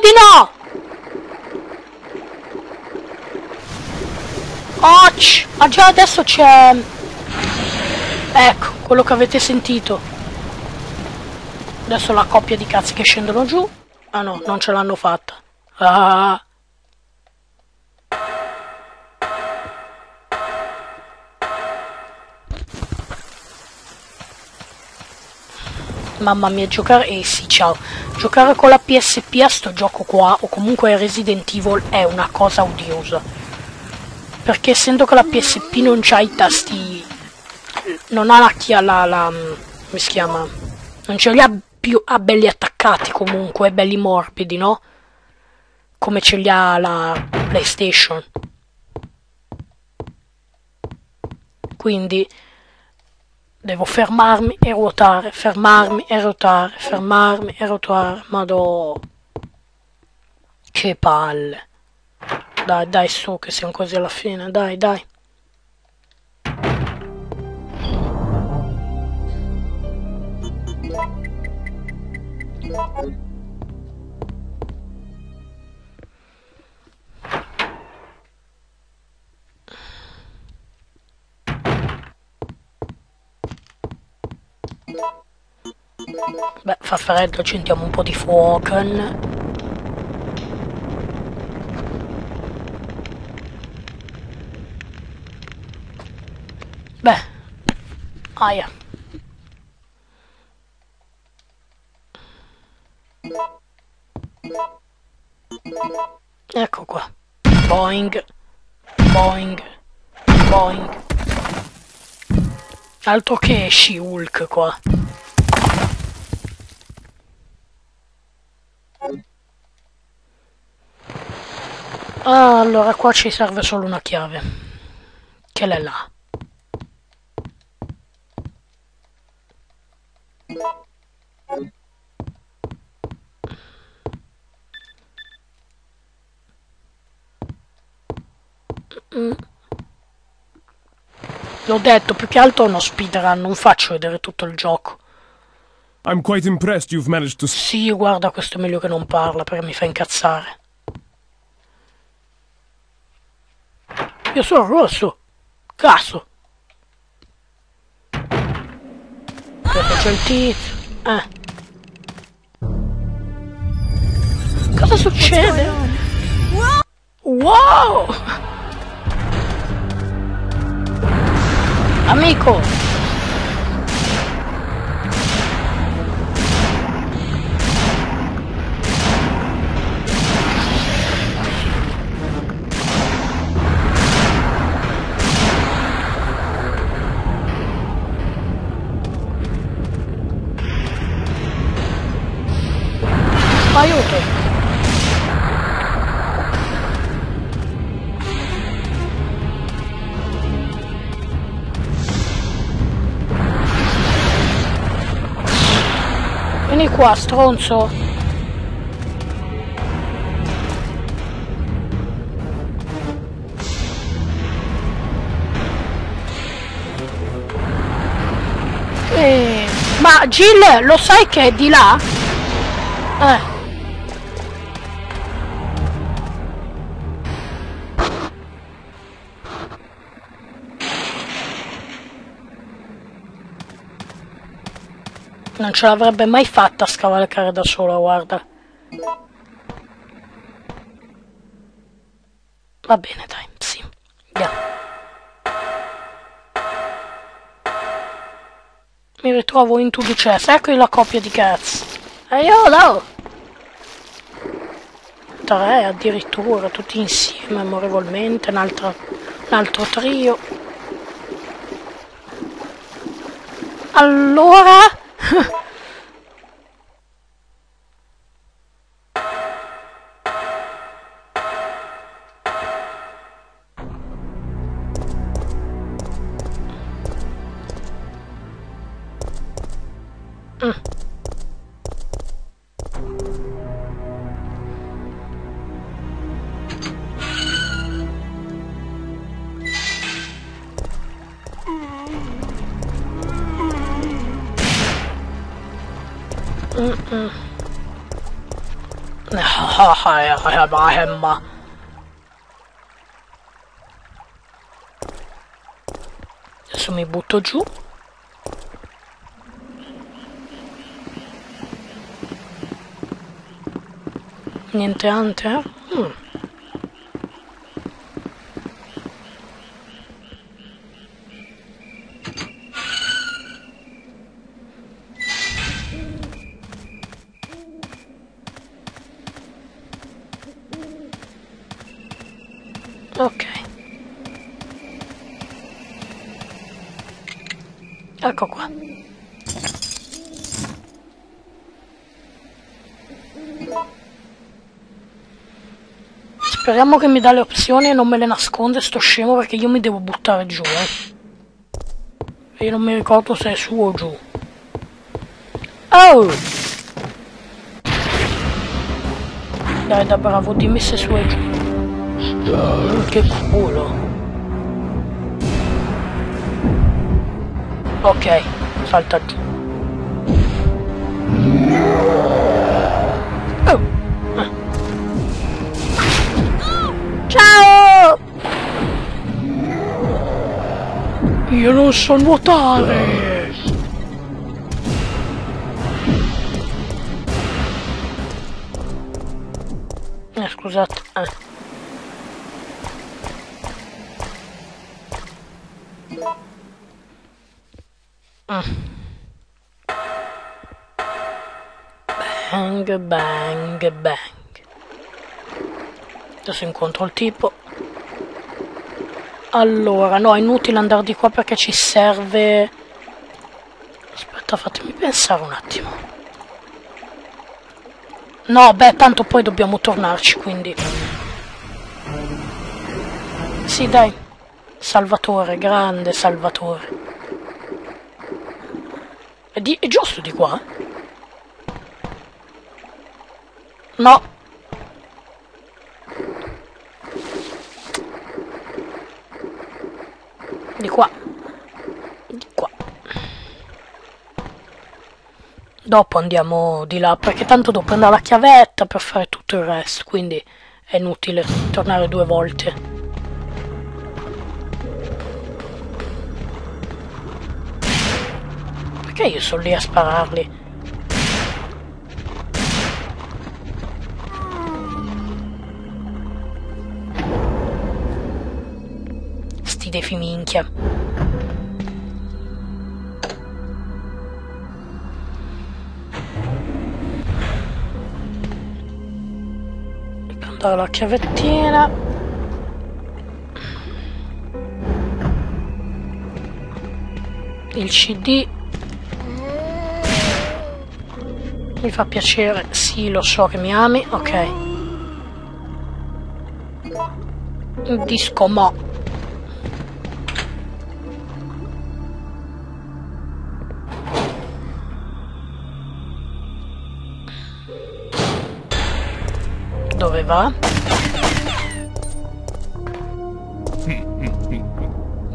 di no! Och! Ah già adesso c'è... Ecco, quello che avete sentito. Adesso la coppia di cazzi che scendono giù. Ah no, non ce l'hanno fatta. Ah. Mamma mia, giocare... Eh sì, ciao. Giocare con la PSP a sto gioco qua, o comunque Resident Evil, è una cosa odiosa. Perché essendo che la PSP non c'ha i tasti... Non ha la chia... la... la come si chiama? Non ce li ha più... ha belli attaccati comunque, belli morbidi, no? Come ce li ha la PlayStation. Quindi Devo fermarmi e ruotare, fermarmi e ruotare, fermarmi e ruotare. Madò. Che palle. Dai, dai, su, che siamo quasi alla fine. Dai, dai. Beh, fa freddo, accendiamo un po' di fuoco. Beh, aia. Ecco qua. Boing. Boing. Boing. Altro che She-Hulk qua. Allora qua ci serve solo una chiave. Che l'è là. Mm. L'ho detto, più che altro uno speedrun, non faccio vedere tutto il gioco. I'm quite impressed you've managed to... Sì, guarda, questo è meglio che non parla perché mi fa incazzare. Io sono rosso. Cazzo. Questo c'è il tizio. Eh. Cosa succede? Wow! Amico! Aiuto! Vieni qua, stronzo! Eh, ma Jill, lo sai che è di là? Eh. Non ce l'avrebbe mai fatta a scavalcare da sola, guarda. Va bene, dai, sì. Andiamo. Mi ritrovo in to the chest. Ecco la coppia di cazzi. Aiuto! Tre addirittura, tutti insieme, amorevolmente, un un altro trio. Allora... mm. Hämma. Adesso mi butto giù. Niente ante, eh? Mm. Speriamo che mi dà le opzioni e non me le nasconde sto scemo perché io mi devo buttare giù, eh. Io non mi ricordo se è su o giù. Oh! Dai, da bravo, dimmi se su e giù. Che culo. Ok, salta giù. Io non so nuotare! Eh, scusate. Eh. Bang, bang, bang. Adesso incontro il tipo. Allora, no, è inutile andare di qua perché ci serve... Aspetta, fatemi pensare un attimo. No, beh, tanto poi dobbiamo tornarci, quindi... Sì, dai. Salvatore, grande Salvatore. È, di, è giusto di qua? No. Di qua. Di qua. Dopo andiamo di là, perché tanto devo prendere la chiavetta per fare tutto il resto, quindi è inutile tornare due volte. Perché io sono lì a spararli? Sti defi minchia. Prendere la chiavettina. Il cd Mi fa piacere, sì, lo so che mi ami, ok. Disco mo. Dove va?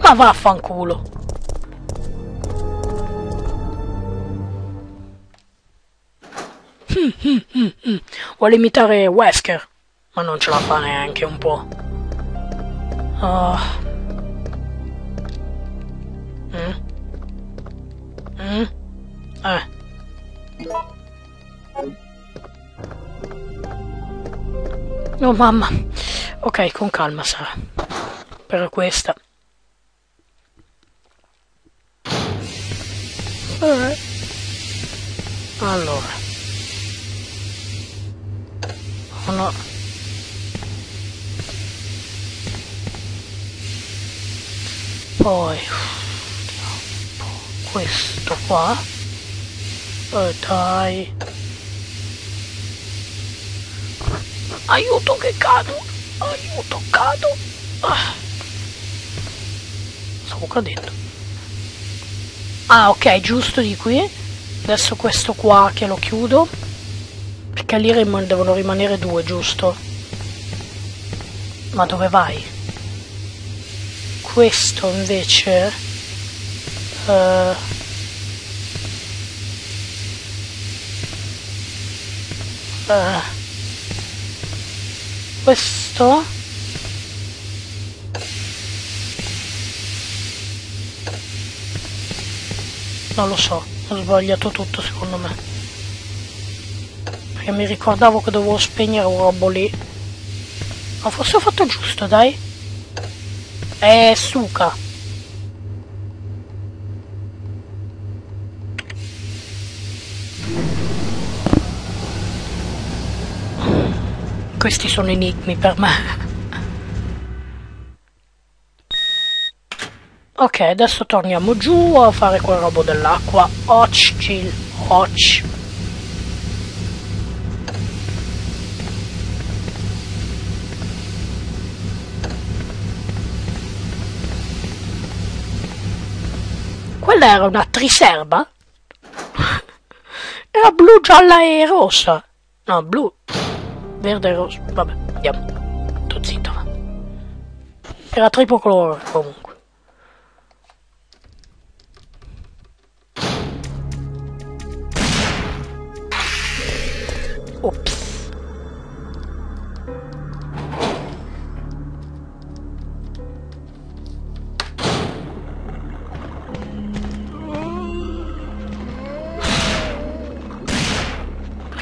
Ma vaffanculo. Vuole imitare Wesker, ma non ce la fa neanche un po'. Oh. Mm? Mm? Eh. Oh mamma. Ok, con calma Sara. Per questa. Eh. Allora. no poi questo qua e dai aiuto che cado aiuto cado ah. stavo cadendo ah ok giusto di qui adesso questo qua che lo chiudo perché lì rim devono rimanere due, giusto? Ma dove vai? Questo invece... Uh, uh, questo? Non lo so ho sbagliato tutto secondo me. Perché mi ricordavo che dovevo spegnere un robo lì. Ma forse ho fatto giusto dai. È suca questi sono enigmi per me. Ok adesso torniamo giù a fare quel robo dell'acqua. Och chill och quella era una triserba? Era blu gialla e rossa no blu verde e rosso. Vabbè, andiamo. Sto zitto. Era tripocolore comunque.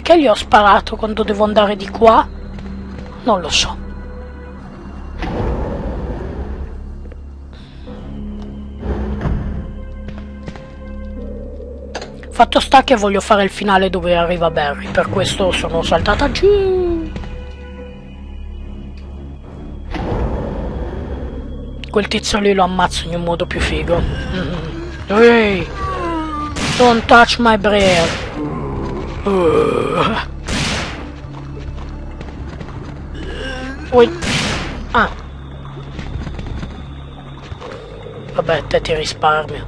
Perché gli ho sparato quando devo andare di qua? Non lo so. Fatto sta che voglio fare il finale dove arriva Barry, per questo sono saltata giù. Quel tizio lì lo ammazzo in un modo più figo. Mm. Hey! Don't touch my brain! Ui. Ah. Vabbè, te ti risparmio.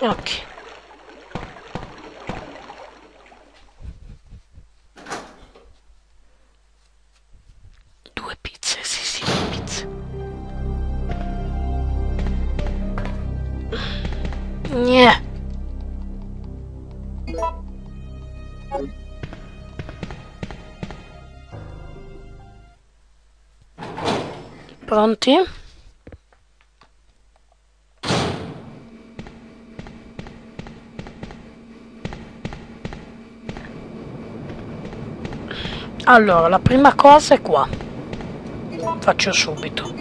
Ok. Pronti? Allora, la prima cosa è qua. Faccio subito.